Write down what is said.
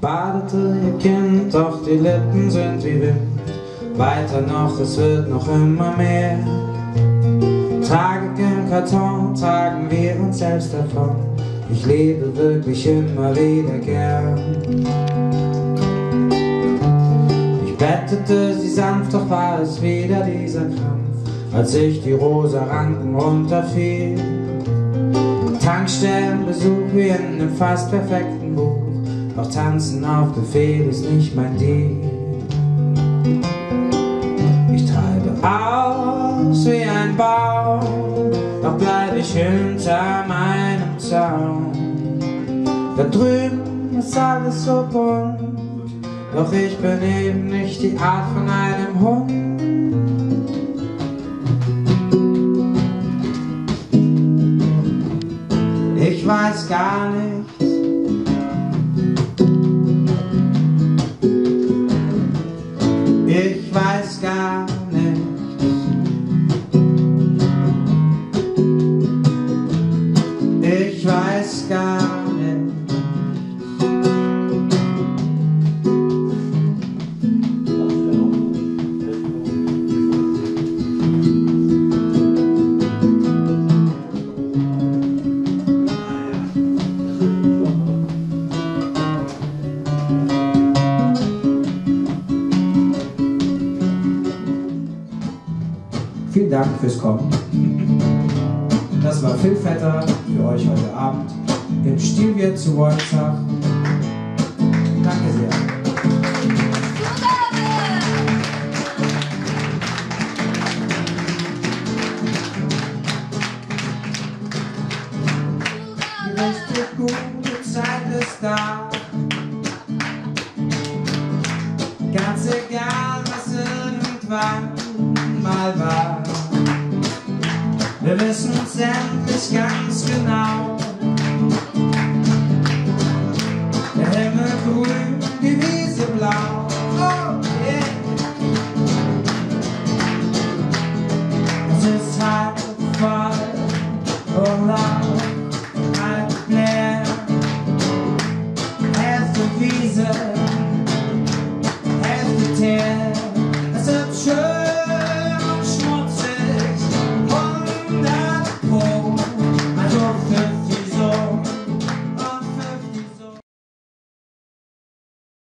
badete ihr Kind, doch die Lippen sind wie Wind. Weiter noch, es wird noch immer mehr. Tragik im Karton tragen wir uns selbst davon. Ich lebe wirklich immer wieder gern. Ich bettete sie sanft, doch war es wieder dieser Krampf, als ich die rosa Ranken runterfiel. Tankstellenbesuch wie in einem fast perfekten Buch, doch tanzen auf Befehl ist nicht mein Deal. Ich treibe aus wie ein Baum, doch bleib ich hinter meinem Zaun. Da drüben ist alles so bunt, doch ich bin eben nicht die Art von einem Hund. Ich weiß gar nichts. Vielen Dank fürs Kommen. Das war Phil Vetter für euch heute Abend im Stilwirt zu Wolfsach. Danke sehr. Da. Ganz egal, was irgendwann mal war. Wir wissen es endlich ganz genau.